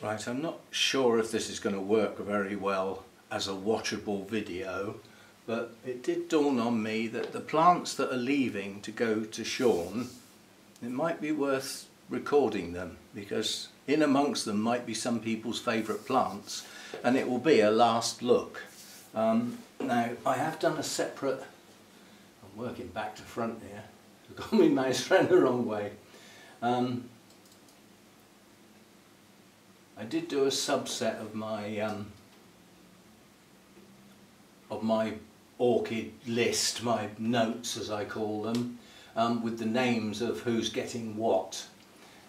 Right, I'm not sure if this is going to work very well as a watchable video, but it did dawn on me that the plants that are leaving to go to Sean, it might be worth recording them because in amongst them might be some people's favourite plants and it will be a last look. Um, now, I have done a separate, I'm working back to front here, I've got my mouse around the wrong way. Um, I did do a subset of my um, of my orchid list, my notes as I call them, um, with the names of who's getting what.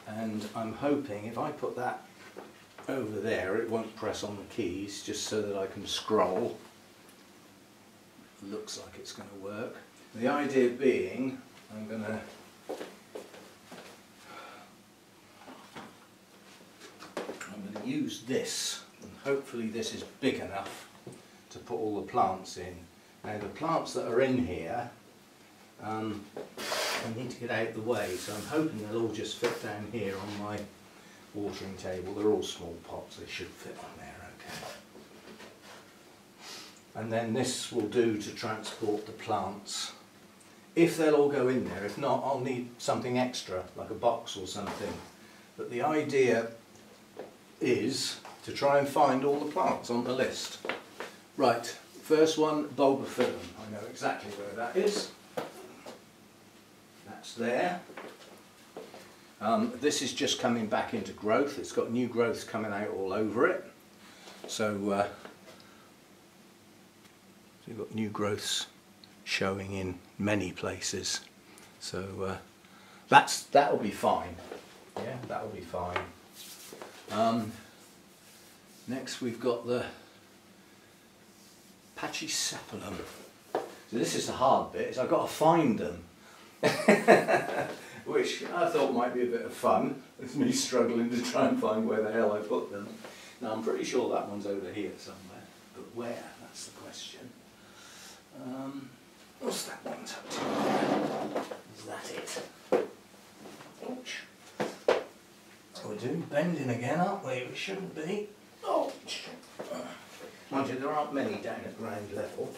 And I'm hoping if I put that over there, it won't press on the keys, just so that I can scroll. Looks like it's going to work. The idea being, I'm going to Going to use this and hopefully this is big enough to put all the plants in. Now the plants that are in here um, I need to get out of the way so I'm hoping they'll all just fit down here on my watering table. They're all small pots, they should fit on there okay. And then this will do to transport the plants. If they'll all go in there, if not I'll need something extra like a box or something. But the idea is to try and find all the plants on the list. Right, first one, bulbophyllum. I know exactly where that is. That's there. Um, this is just coming back into growth. It's got new growth coming out all over it. So, uh, so you've got new growths showing in many places. So uh, that's that'll be fine. Yeah, that'll be fine. Um, next we've got the Pachycephalum. So this is the hard bit, is I've got to find them. Which I thought might be a bit of fun. It's me struggling to try and find where the hell I put them. Now I'm pretty sure that one's over here somewhere. But where? That's the question. Um, what's that one tucked in Is that it? We're doing bending again, aren't we? We shouldn't be. Oh, mind you, there aren't many down at ground level.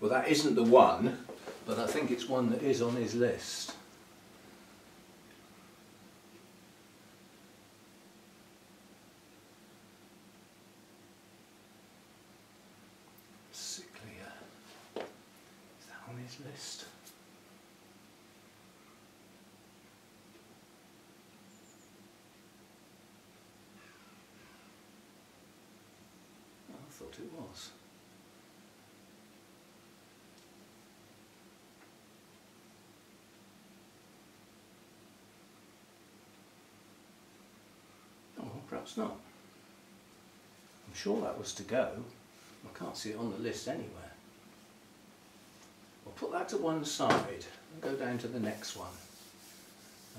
Well, that isn't the one, but I think it's one that is on his list. Sicklier. Is that on his list? I thought it was. Oh, perhaps not. I'm sure that was to go. I can't see it on the list anywhere. I'll put that to one side and go down to the next one,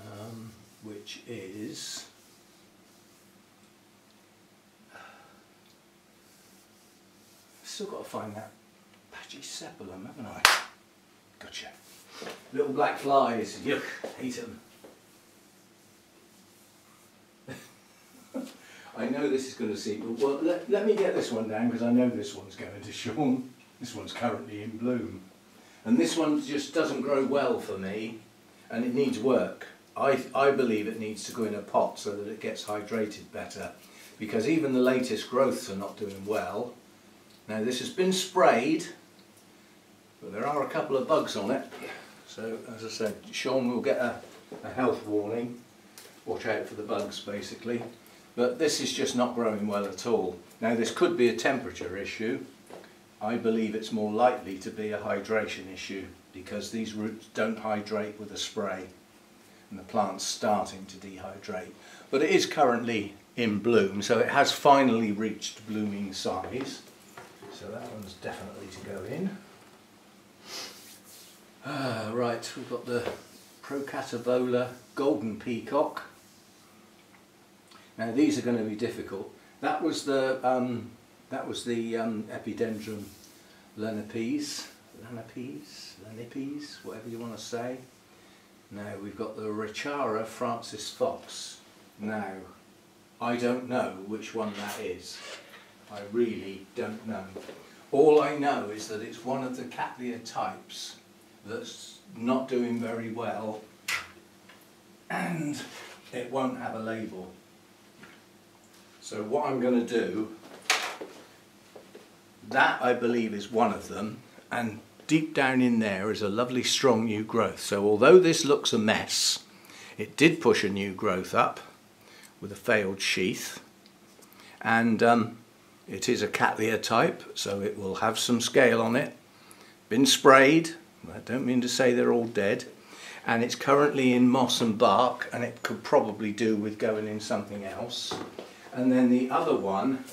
um, which is still got to find that pachycephalum, haven't I? Gotcha. Little black flies, yuck, hate them. I know this is going to see, well, let, let me get this one down because I know this one's going to Sean. This one's currently in bloom. And this one just doesn't grow well for me and it needs work. I, I believe it needs to go in a pot so that it gets hydrated better because even the latest growths are not doing well now this has been sprayed, but there are a couple of bugs on it. So as I said, Sean will get a, a health warning. Watch out for the bugs basically. But this is just not growing well at all. Now this could be a temperature issue. I believe it's more likely to be a hydration issue because these roots don't hydrate with a spray and the plant's starting to dehydrate. But it is currently in bloom, so it has finally reached blooming size. So that one's definitely to go in. Ah, right, we've got the Procatabola Golden Peacock. Now these are going to be difficult. That was the um, that was the um, Epidendrum lanipes, lanipes, lanipes, whatever you want to say. Now we've got the Rachara Francis Fox. Now, I don't know which one that is. I really don't know. All I know is that it's one of the Cattleya types that's not doing very well and it won't have a label. So what I'm going to do, that I believe is one of them and deep down in there is a lovely strong new growth. So although this looks a mess, it did push a new growth up with a failed sheath and um, it is a Cattleya type so it will have some scale on it. Been sprayed, I don't mean to say they're all dead and it's currently in moss and bark and it could probably do with going in something else. And then the other one,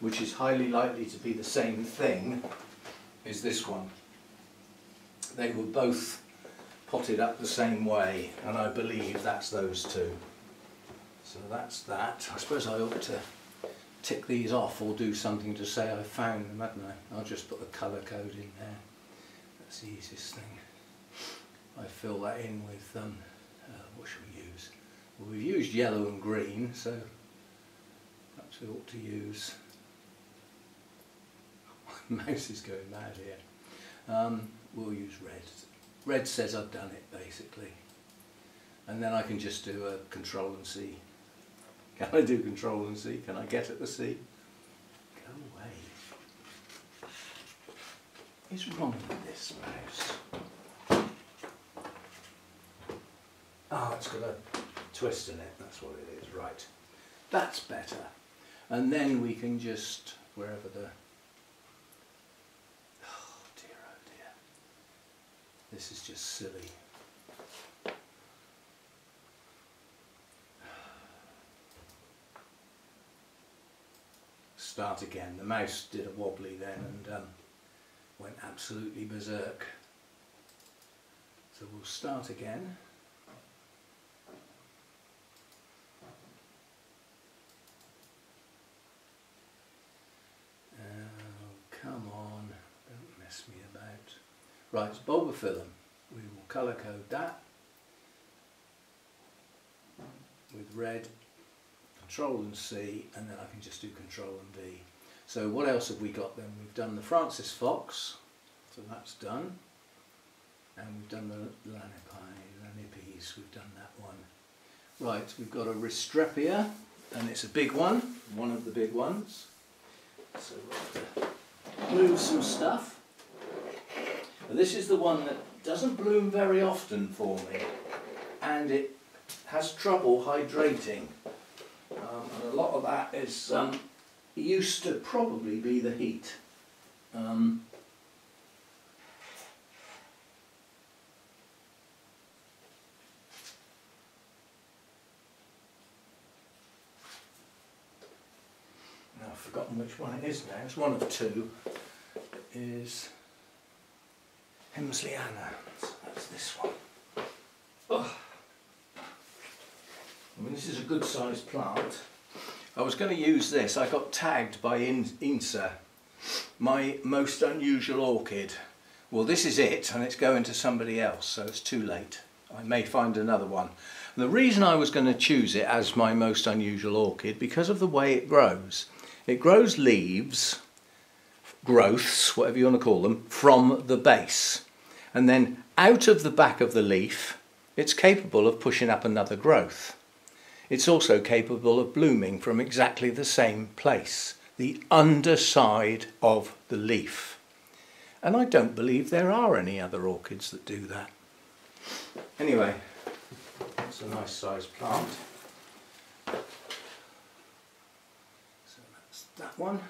which is highly likely to be the same thing, is this one. They were both potted up the same way and I believe that's those two. So that's that. I suppose I ought to tick these off or do something to say I found them, hadn't I? I'll just put the colour code in there. That's the easiest thing. I fill that in with, um, uh, what should we use? Well, we've used yellow and green, so perhaps we ought to use, my mouse is going mad here. Um, we'll use red. Red says I've done it, basically. And then I can just do a control and C. Can I do control and C? Can I get at the C? Go away. What's wrong with this mouse? Oh, it's got a twist in it, that's what it is, right. That's better. And then we can just, wherever the, oh dear, oh dear. This is just silly. Start again. The mouse did a wobbly then and um, went absolutely berserk. So we'll start again. Oh, come on, don't mess me about. Right, it's bulbophyllum. We will colour code that with red Control and C, and then I can just do Control and V. So what else have we got then? We've done the Francis Fox, so that's done. And we've done the Lanipi, Lanipes, we've done that one. Right, we've got a Restrepia, and it's a big one, one of the big ones. So we'll have to move some stuff. And this is the one that doesn't bloom very often for me, and it has trouble hydrating. Lot of that is um, used to probably be the heat. Um, I've forgotten which one it is now. It's one of two. It is Hemsleyana. So that's this one. Oh. I mean, this is a good sized plant. I was going to use this. I got tagged by INSA, my most unusual orchid. Well, this is it, and it's going to somebody else, so it's too late. I may find another one. The reason I was going to choose it as my most unusual orchid, because of the way it grows. It grows leaves, growths, whatever you want to call them, from the base. And then out of the back of the leaf, it's capable of pushing up another growth. It's also capable of blooming from exactly the same place, the underside of the leaf. And I don't believe there are any other orchids that do that. Anyway, it's a nice sized plant. So that's that one.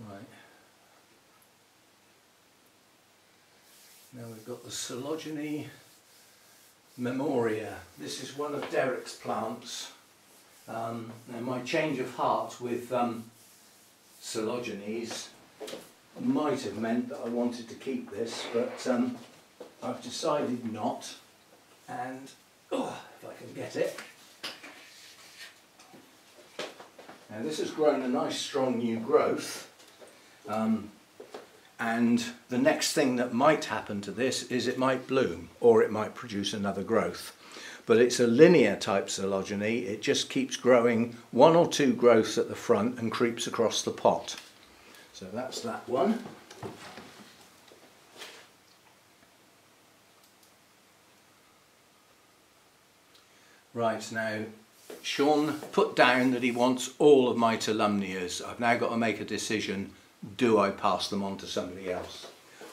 Right. Now we've got the Coelogyne Memoria. This is one of Derek's plants. Um, my change of heart with um, might have meant that I wanted to keep this, but um, I've decided not. And oh, if I can get it. Now this has grown a nice strong new growth. Um, and the next thing that might happen to this is it might bloom or it might produce another growth. but it's a linear type Coelogyne. It just keeps growing one or two growths at the front and creeps across the pot. So that's that one. Right, now Sean put down that he wants all of my Tolumnias. I've now got to make a decision, do I pass them on to somebody else?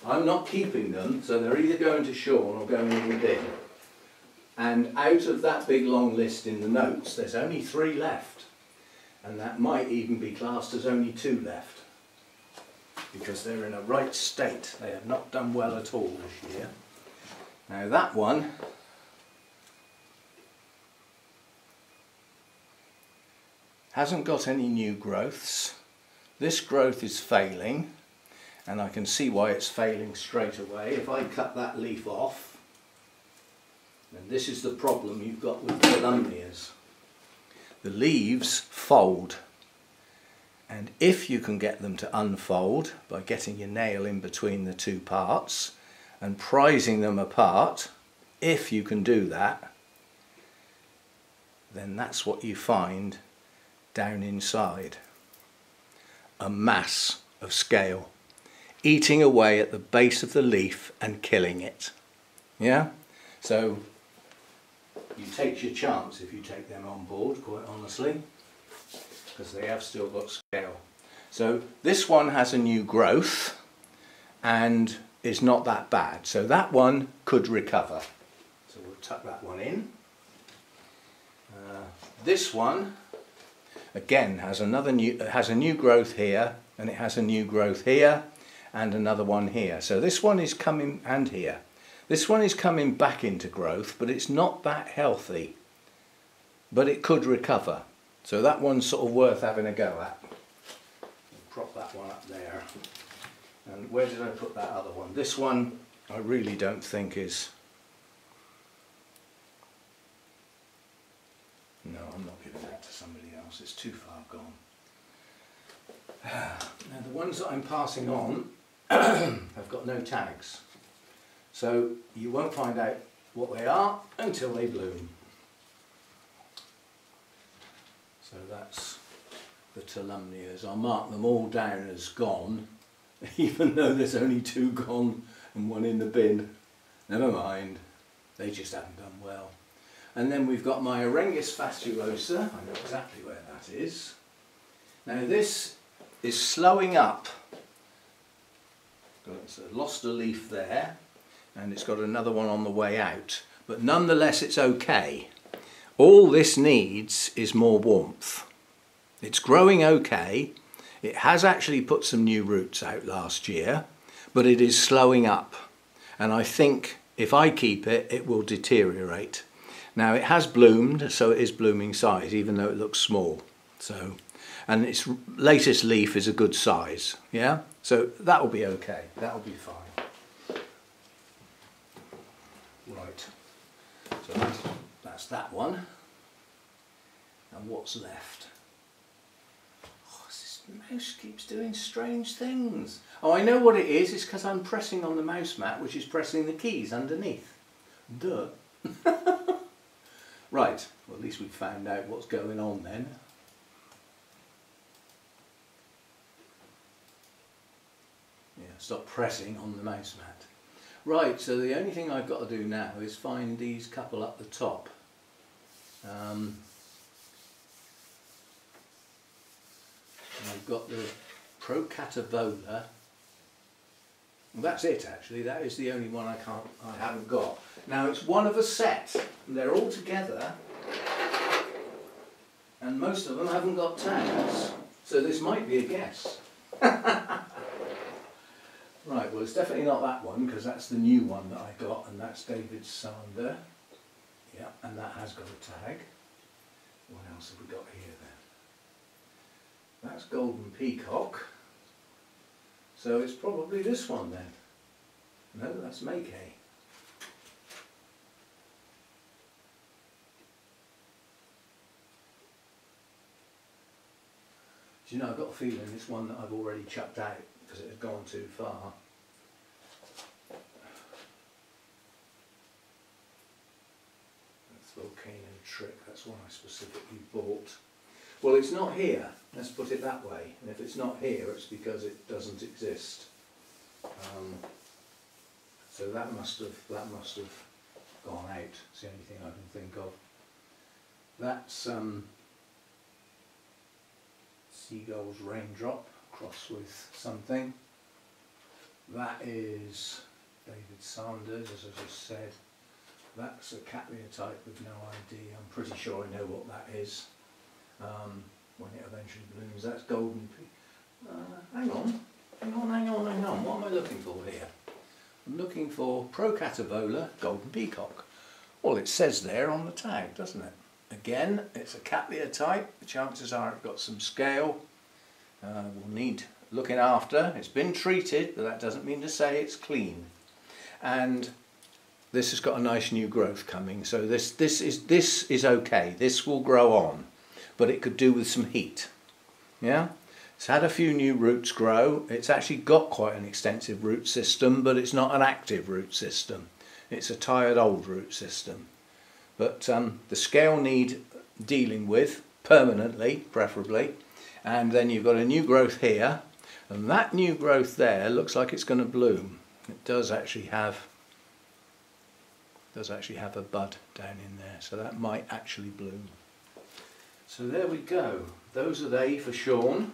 I'm not keeping them, so they're either going to Sean or going in the bin. And out of that big long list in the notes, there's only three left. And that might even be classed as only two left. Because they're in a right state. They have not done well at all this year. Now that one hasn't got any new growths. This growth is failing and I can see why it's failing straight away. If I cut that leaf off, and this is the problem you've got with Tolumnias. The leaves fold and if you can get them to unfold by getting your nail in between the two parts and prizing them apart, if you can do that, then that's what you find down inside. A mass of scale eating away at the base of the leaf and killing it. Yeah? So you take your chance if you take them on board, quite honestly, because they have still got scale. So this one has a new growth and is not that bad. So that one could recover. So we'll tuck that one in. Uh, this one again has another new has a new growth here and it has a new growth here and another one here. So this one is coming and here. This one is coming back into growth but it's not that healthy. But it could recover. So that one's sort of worth having a go at. Prop that one up there. And where did I put that other one? This one I really don't think is no I'm not it's too far gone. Now the ones that I'm passing on have got no tags. So you won't find out what they are until they bloom. So that's the Tolumnias. I'll mark them all down as gone, even though there's only two gone and one in the bin. Never mind, they just haven't done well. And then we've got my Aerangis fastuosa, I know exactly where that is. Now this is slowing up. It's lost a leaf there and it's got another one on the way out. But nonetheless it's okay. All this needs is more warmth. It's growing okay. It has actually put some new roots out last year, but it is slowing up. And I think if I keep it, it will deteriorate. Now it has bloomed, so it is blooming size, even though it looks small. So, and its latest leaf is a good size, yeah? So that will be okay, that will be fine. Right, so that's, that's that one. And what's left? Oh, this mouse keeps doing strange things. Oh, I know what it is, it's because I'm pressing on the mouse mat, which is pressing the keys underneath. Duh. Right, well at least we've found out what's going on then. Yeah, stop pressing on the mouse mat. Right, so the only thing I've got to do now is find these couple up the top. Um, I've got the Procatavola well, that's it actually, that is the only one I can't, I haven't got. Now it's one of a set, and they're all together, and most of them haven't got tags, so this might be a guess. right, well it's definitely not that one, because that's the new one that I got, and that's David Sander. Yeah, and that has got a tag. What else have we got here then? That's Golden Peacock. So it's probably this one then. No, that's Make Do you know, I've got a feeling it's one that I've already chucked out because it had gone too far. Let's volcano trick, that's one I specifically bought. Well, it's not here, let's put it that way. And if it's not here, it's because it doesn't exist. Um, so that must have, that must have gone out, it's the only thing I can think of. That's um, Seagull's Raindrop, cross with something. That is David Sanders, as I just said. That's a Cattleya type with no ID. I'm pretty sure I know what that is um, when it eventually blooms. That's golden pea. Uh, hang on, hang on, hang on, hang on. What am I looking for here? I'm looking for Procattivola golden peacock. Well, it says there on the tag, doesn't it? Again, it's a Cattleya type. The chances are it's got some scale. Uh, will need looking after. It's been treated, but that doesn't mean to say it's clean. And this has got a nice new growth coming. So this, this, is, this is okay. This will grow on, but it could do with some heat. Yeah? It's had a few new roots grow. It's actually got quite an extensive root system, but it's not an active root system. It's a tired old root system. But um, the scale need dealing with permanently, preferably. And then you've got a new growth here. And that new growth there looks like it's going to bloom. It does actually have does actually have a bud down in there so that might actually bloom so there we go those are they for Sean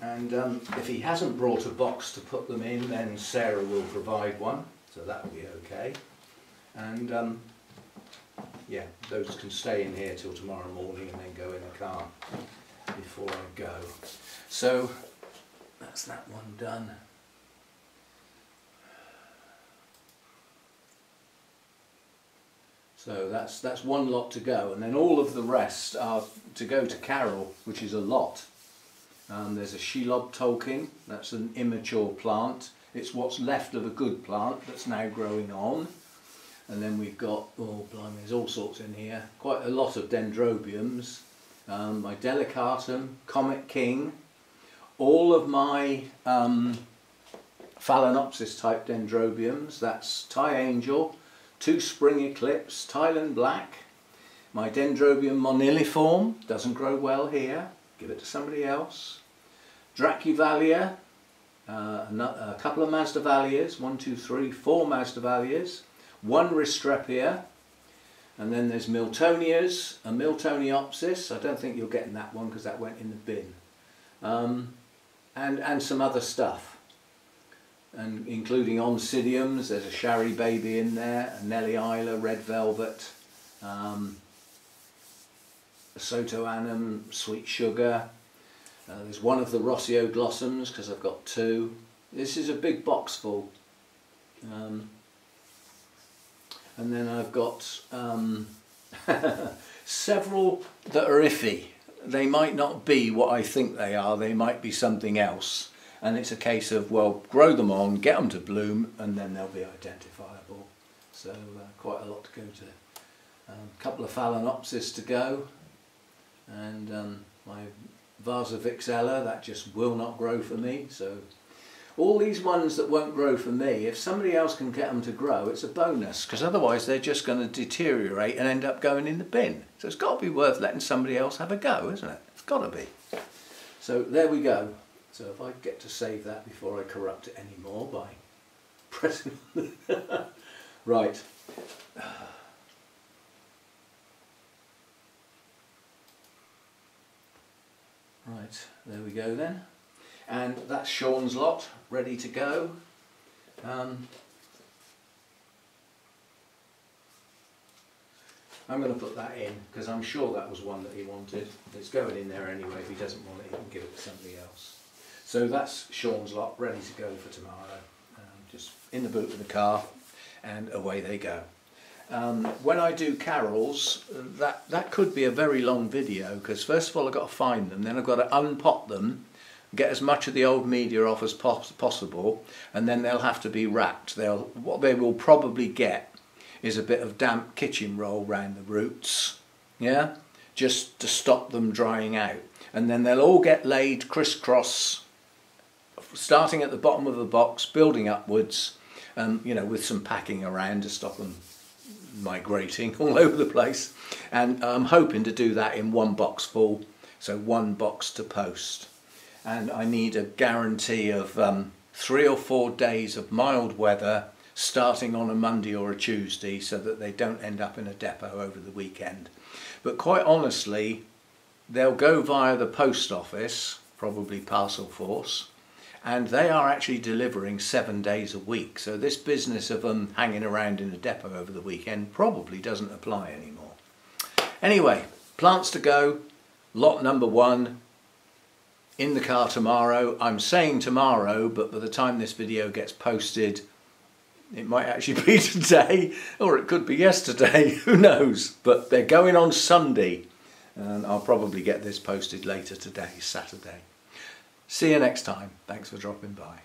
and um, if he hasn't brought a box to put them in then Sarah will provide one so that will be okay and um, yeah those can stay in here till tomorrow morning and then go in the car before I go so that's that one done So that's, that's one lot to go. And then all of the rest are to go to Carol, which is a lot. Um, there's a Shelob Tolkien, that's an immature plant. It's what's left of a good plant that's now growing on. And then we've got, oh blimey, there's all sorts in here. Quite a lot of dendrobiums. Um, my Delicatum, Comet King. All of my um, Phalaenopsis type dendrobiums, that's Thai Angel, two spring eclipse, Thailand black. My Dendrobium moniliform doesn't grow well here. Give it to somebody else. Dracuvallia, uh, a couple of Masdevallias, one, two, three, four Masdevallias, one Restrepia, and then there's Miltonias, a Miltoniopsis. I don't think you're getting that one because that went in the bin. Um, and, and some other stuff and including oncidiums. There's a Sharry baby in there, a Nelly Isler, red velvet, um, a Sotoanum, sweet sugar. Uh, there's one of the Rossioglossums because I've got two. This is a big box full. Um, and then I've got um, several that are iffy. They might not be what I think they are, they might be something else. And it's a case of well grow them on get them to bloom and then they'll be identifiable. So uh, quite a lot to go to. A um, couple of phalaenopsis to go. And um, my vasa vixella that just will not grow for me. So all these ones that won't grow for me if somebody else can get them to grow it's a bonus because otherwise they're just going to deteriorate and end up going in the bin so it's got to be worth letting somebody else have a go isn't it it's got to be so there we go so if I get to save that before I corrupt it anymore by pressing right. Right, there we go then. And that's Sean's lot, ready to go. Um, I'm going to put that in because I'm sure that was one that he wanted. It's going in there anyway. If he doesn't want it, he can give it to somebody else. So that's Sean's lot, ready to go for tomorrow. Um, just in the boot of the car, and away they go. Um, when I do carols, that, that could be a very long video because first of all I've got to find them, then I've got to unpot them, get as much of the old media off as pos possible, and then they'll have to be wrapped. They'll, what they will probably get is a bit of damp kitchen roll round the roots, yeah, just to stop them drying out. And then they'll all get laid crisscross starting at the bottom of the box, building upwards, um, you know, with some packing around to stop them migrating all over the place. And I'm hoping to do that in one box full, so one box to post. And I need a guarantee of um, three or four days of mild weather starting on a Monday or a Tuesday so that they don't end up in a depot over the weekend. But quite honestly, they'll go via the post office, probably Parcel Force, and they are actually delivering seven days a week. So this business of them hanging around in a depot over the weekend probably doesn't apply anymore. Anyway, plants to go, lot number one, in the car tomorrow. I'm saying tomorrow, but by the time this video gets posted, it might actually be today, or it could be yesterday, who knows. But they're going on Sunday, and I'll probably get this posted later today, Saturday. See you next time. Thanks for dropping by.